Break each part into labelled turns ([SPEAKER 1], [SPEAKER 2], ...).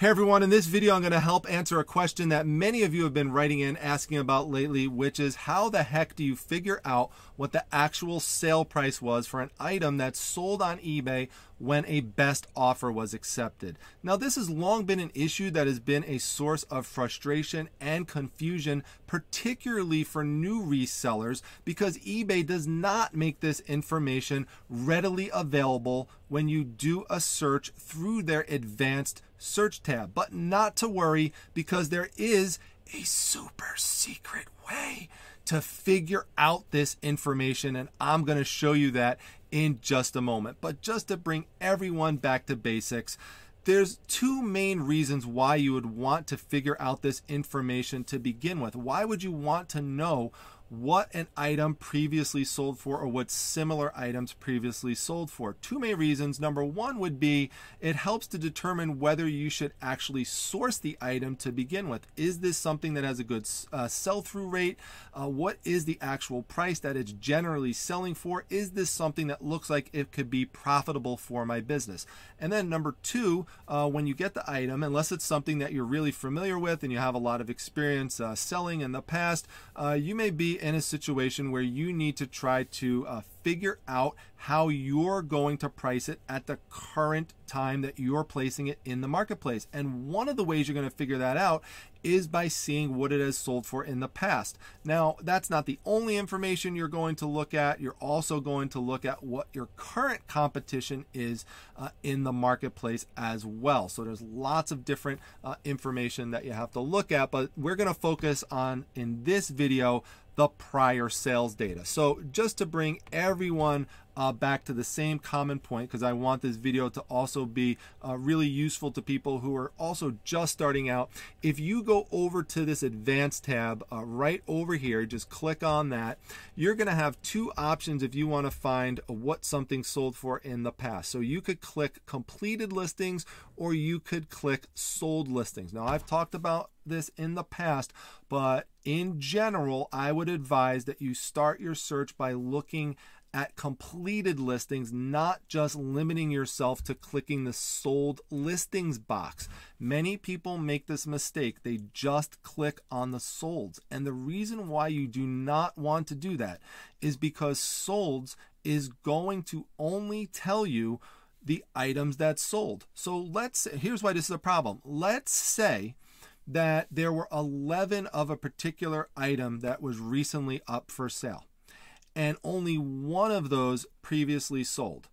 [SPEAKER 1] Hey everyone, in this video I'm going to help answer a question that many of you have been writing in asking about lately, which is how the heck do you figure out what the actual sale price was for an item that's sold on eBay when a best offer was accepted. Now, this has long been an issue that has been a source of frustration and confusion, particularly for new resellers, because eBay does not make this information readily available when you do a search through their advanced search tab. But not to worry, because there is a super secret way to figure out this information, and I'm going to show you that in just a moment. But just to bring everyone back to basics, there's two main reasons why you would want to figure out this information to begin with. Why would you want to know what an item previously sold for or what similar items previously sold for. Two main reasons. Number one would be it helps to determine whether you should actually source the item to begin with. Is this something that has a good uh, sell through rate? Uh, what is the actual price that it's generally selling for? Is this something that looks like it could be profitable for my business? And then number two, uh, when you get the item, unless it's something that you're really familiar with and you have a lot of experience uh, selling in the past, uh, you may be in a situation where you need to try to uh, figure out how you're going to price it at the current time that you're placing it in the marketplace. And one of the ways you're going to figure that out is by seeing what it has sold for in the past. Now, that's not the only information you're going to look at. You're also going to look at what your current competition is uh, in the marketplace as well. So there's lots of different uh, information that you have to look at, but we're going to focus on in this video the prior sales data. So just to bring everyone uh, back to the same common point because I want this video to also be uh, really useful to people who are also just starting out. If you go over to this advanced tab uh, right over here, just click on that, you're going to have two options if you want to find what something sold for in the past. So you could click completed listings or you could click sold listings. Now I've talked about this in the past, but in general, I would advise that you start your search by looking at completed listings, not just limiting yourself to clicking the sold listings box. Many people make this mistake. They just click on the solds. And the reason why you do not want to do that is because solds is going to only tell you the items that sold. So let's here's why this is a problem. Let's say that there were 11 of a particular item that was recently up for sale and only one of those previously sold.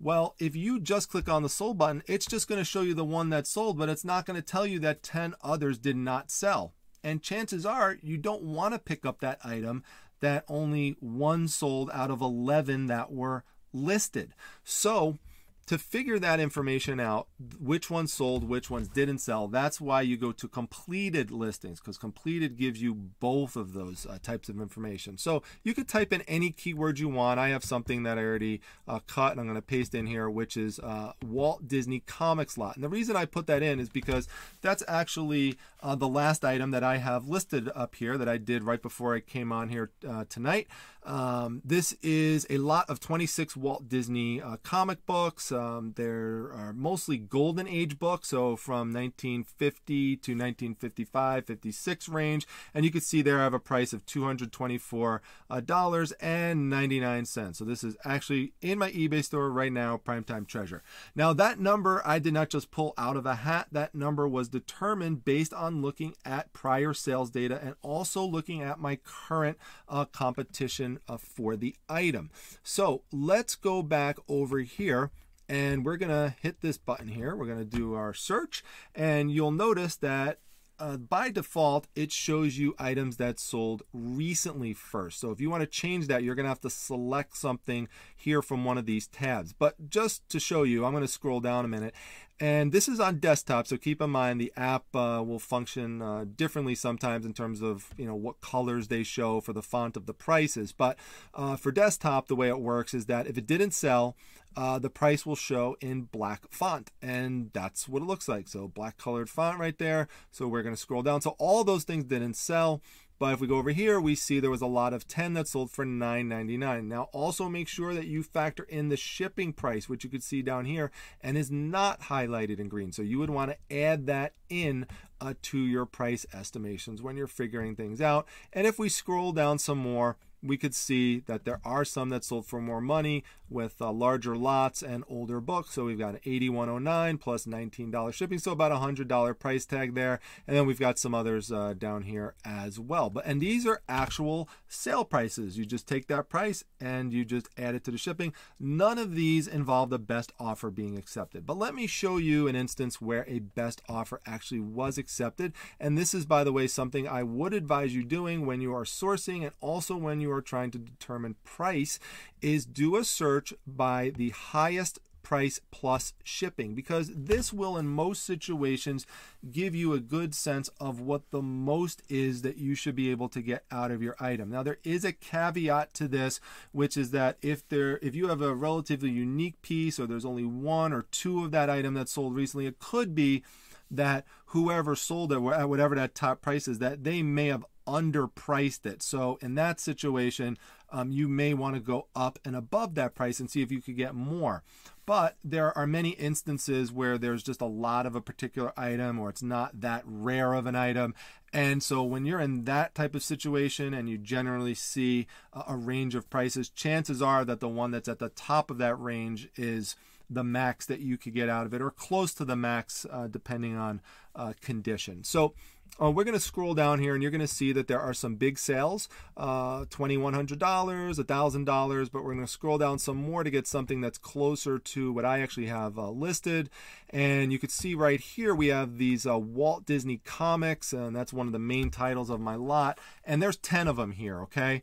[SPEAKER 1] Well, if you just click on the sold button, it's just going to show you the one that sold, but it's not going to tell you that 10 others did not sell. And chances are you don't want to pick up that item that only one sold out of 11 that were listed. So to figure that information out, which ones sold, which ones didn't sell, that's why you go to completed listings because completed gives you both of those uh, types of information. So you could type in any keyword you want. I have something that I already uh, cut and I'm going to paste in here, which is uh, Walt Disney Comics lot. And the reason I put that in is because that's actually uh, the last item that I have listed up here that I did right before I came on here uh, tonight. Um, this is a lot of 26 Walt Disney uh, comic books. Um, there are mostly golden age books, so from 1950 to 1955, 56 range. And you can see there I have a price of $224.99. Uh, so this is actually in my eBay store right now, Primetime Treasure. Now that number I did not just pull out of a hat. That number was determined based on looking at prior sales data and also looking at my current uh, competition uh, for the item. So let's go back over here and we're to hit this button here. We're to do our search and you'll notice that uh, by default, it shows you items that sold recently first. So if you want to change that, you're going to have to select something here from one of these tabs. But just to show you, I'm going to scroll down a minute. And this is on desktop, so keep in mind the app uh, will function uh, differently sometimes in terms of you know what colors they show for the font of the prices. But uh, for desktop, the way it works is that if it didn't sell, uh, the price will show in black font, and that's what it looks like. So black colored font right there. So we're going to scroll down. So all those things didn't sell. But if we go over here, we see there was a lot of 10 that sold for $9.99. Now also make sure that you factor in the shipping price, which you could see down here and is not highlighted in green. So you would want to add that in uh, to your price estimations when you're figuring things out. And if we scroll down some more, we could see that there are some that sold for more money with uh, larger lots and older books. So we've got an 8109 plus $19 shipping, so about a $100 price tag there. And then we've got some others uh, down here as well. But and these are actual sale prices. You just take that price and you just add it to the shipping. None of these involve the best offer being accepted. But let me show you an instance where a best offer actually was accepted. And this is, by the way, something I would advise you doing when you are sourcing and also when you are trying to determine price is do a search by the highest price plus shipping because this will in most situations give you a good sense of what the most is that you should be able to get out of your item. Now there is a caveat to this which is that if there if you have a relatively unique piece or there's only one or two of that item that sold recently it could be that whoever sold it at whatever that top price is that they may have underpriced it. So in that situation, um, you may want to go up and above that price and see if you could get more. But there are many instances where there's just a lot of a particular item or it's not that rare of an item. And so when you're in that type of situation and you generally see a range of prices, chances are that the one that's at the top of that range is the max that you could get out of it or close to the max uh, depending on uh, condition. So uh, we're going to scroll down here and you're going to see that there are some big sales uh, $2,100, $1,000, but we're going to scroll down some more to get something that's closer to what I actually have uh, listed. And you can see right here we have these uh, Walt Disney comics, and that's one of the main titles of my lot. And there's 10 of them here, okay?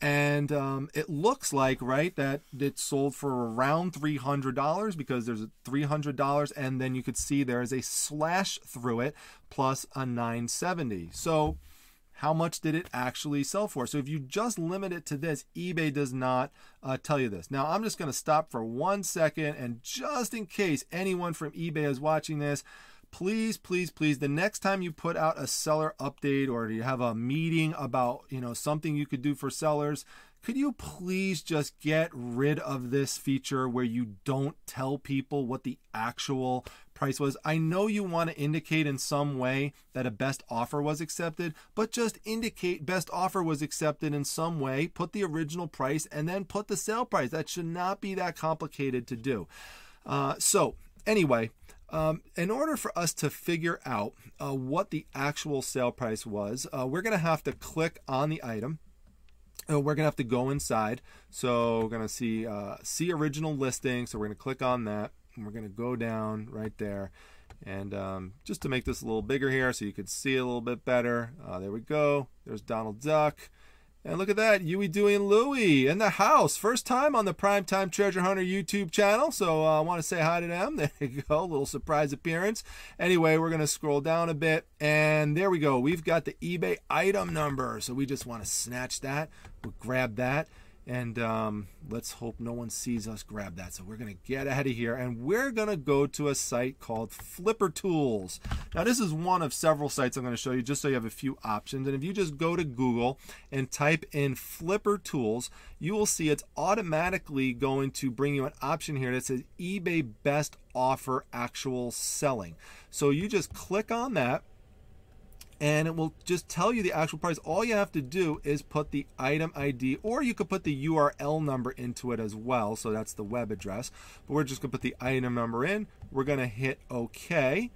[SPEAKER 1] And um, it looks like right that it sold for around $300 because there's a $300 and then you could see there is a slash through it plus a 970 so how much did it actually sell for? So if you just limit it to this ebay does not uh, tell you this. Now i'm just going to stop for one second and just in case anyone from ebay is watching this please please please the next time you put out a seller update or you have a meeting about you know something you could do for sellers could you please just get rid of this feature where you don't tell people what the actual price was? I know you want to indicate in some way that a best offer was accepted but just indicate best offer was accepted in some way put the original price and then put the sale price. That should not be that complicated to do. Uh, so anyway um, in order for us to figure out uh, what the actual sale price was, uh, we're going to have to click on the item. Uh, we're going to have to go inside. So we're going to see uh, see original listing. So we're going to click on that. And we're going to go down right there. And um, just to make this a little bigger here so you could see a little bit better. Uh, there we go. There's Donald Duck. And look at that, Huey, Dewey, and Louie in the house. First time on the Primetime Treasure Hunter YouTube channel. So uh, I want to say hi to them. There you go, little surprise appearance. Anyway, we're going to scroll down a bit. And there we go. We've got the eBay item number. So we just want to snatch that. We'll grab that. And um, let's hope no one sees us grab that. So we're going to get out of here and we're going to go to a site called Flipper Tools. Now, this is one of several sites I'm going to show you just so you have a few options. And if you just go to Google and type in Flipper Tools, you will see it's automatically going to bring you an option here that says eBay Best Offer Actual Selling. So you just click on that and it will just tell you the actual price. All you have to do is put the item ID, or you could put the URL number into it as well. So that's the web address. But we're just going to put the item number in. We're going to hit OK.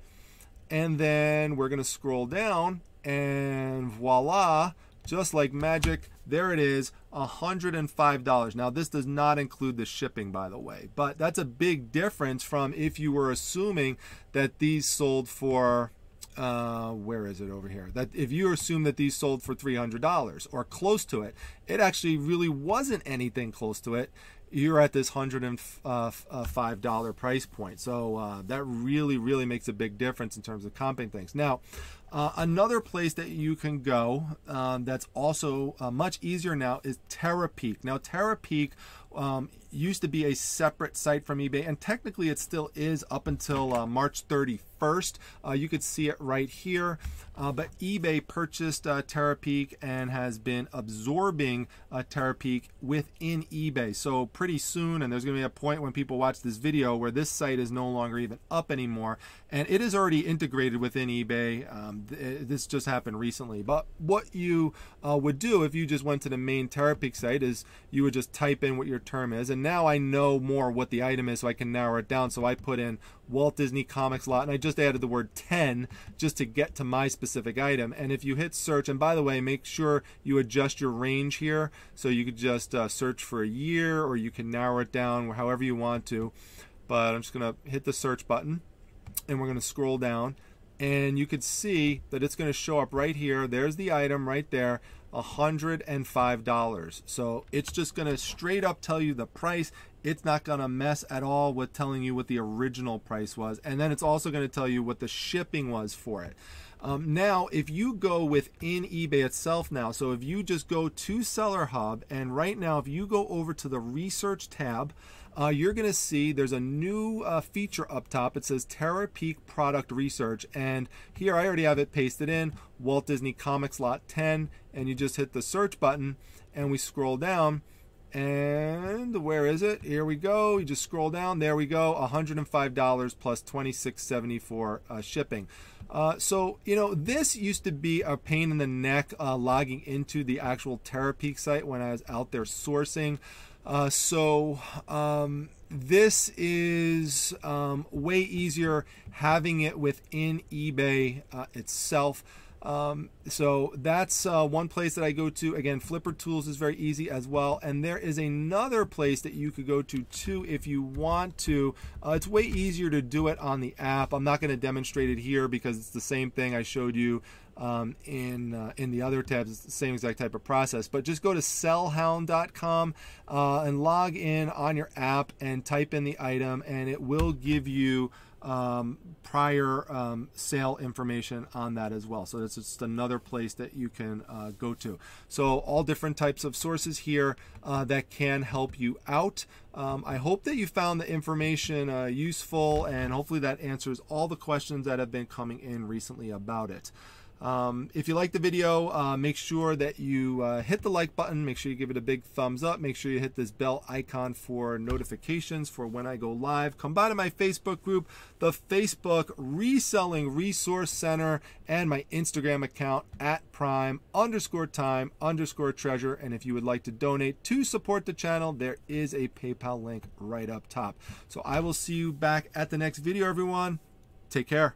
[SPEAKER 1] And then we're going to scroll down, and voila, just like magic, there it is, $105. Now, this does not include the shipping, by the way, but that's a big difference from if you were assuming that these sold for uh, where is it over here? That if you assume that these sold for $300 or close to it, it actually really wasn't anything close to it. You're at this $105 price point. So uh, that really, really makes a big difference in terms of comping things. Now, uh, another place that you can go um, that's also uh, much easier now is Terapeak. Now, Terapeak um, used to be a separate site from eBay, and technically it still is up until uh, March 31st. Uh, you could see it right here. Uh, but eBay purchased uh, Terapeak and has been absorbing uh, Terapeak within eBay. So pretty soon, and there's going to be a point when people watch this video where this site is no longer even up anymore, and it is already integrated within eBay. Um, th this just happened recently. But what you uh, would do if you just went to the main Terapeak site is you would just type in what your term is, and now I know more what the item is, so I can narrow it down. So I put in Walt Disney Comics lot, and I just added the word 10 just to get to my specific item. And if you hit search, and by the way, make sure you adjust your range here, so you could just uh, search for a year, or you can narrow it down however you want to. But I'm just going to hit the search button, and we're going to scroll down, and you could see that it's going to show up right here. There's the item right there. $105. So it's just going to straight up tell you the price. It's not going to mess at all with telling you what the original price was. And then it's also going to tell you what the shipping was for it. Um, now, if you go within eBay itself now, so if you just go to Seller Hub, and right now, if you go over to the Research tab, uh, you're going to see there's a new uh, feature up top. It says Terapeak Product Research. And here I already have it pasted in Walt Disney Comics Lot 10. And you just hit the search button and we scroll down. And where is it? Here we go. You just scroll down. There we go. $105 plus $26.74 uh, shipping. Uh, so, you know, this used to be a pain in the neck uh, logging into the actual Terapeak site when I was out there sourcing. Uh, so um, this is um, way easier having it within eBay uh, itself. Um, so that's uh, one place that I go to. Again, Flipper Tools is very easy as well. And there is another place that you could go to too if you want to. Uh, it's way easier to do it on the app. I'm not going to demonstrate it here because it's the same thing I showed you um, in uh, in the other tabs. It's the same exact type of process. But just go to sellhound.com uh, and log in on your app and type in the item, and it will give you um, prior um, sale information on that as well. So that's just another place that you can uh, go to. So all different types of sources here uh, that can help you out. Um, I hope that you found the information uh, useful and hopefully that answers all the questions that have been coming in recently about it. Um, if you like the video, uh, make sure that you uh, hit the like button. Make sure you give it a big thumbs up. Make sure you hit this bell icon for notifications for when I go live. Come by to my Facebook group, the Facebook Reselling Resource Center, and my Instagram account at prime underscore time underscore treasure. And if you would like to donate to support the channel, there is a PayPal link right up top. So I will see you back at the next video, everyone. Take care.